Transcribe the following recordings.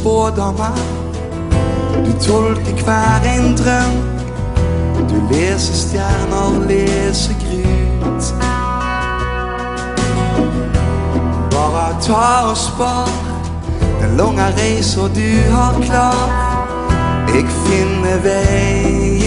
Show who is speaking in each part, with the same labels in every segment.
Speaker 1: spådommer. Du tolker hver en drøm. Du leser stjerner, leser gryt. Bare ta og spar den lange reisa du har klar. Jeg finner veien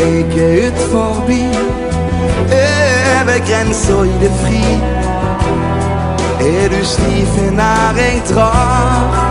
Speaker 1: Peker ut forbi. Over grensa i det fri? Er du stifinner jeg drar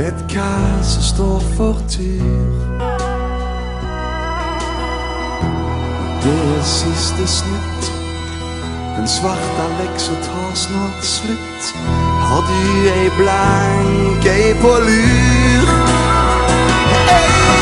Speaker 1: Vet hva som står for tur. Det er siste snutt. Den svarte leksa tar snart slutt. Har du ei blank ei på lur? Ei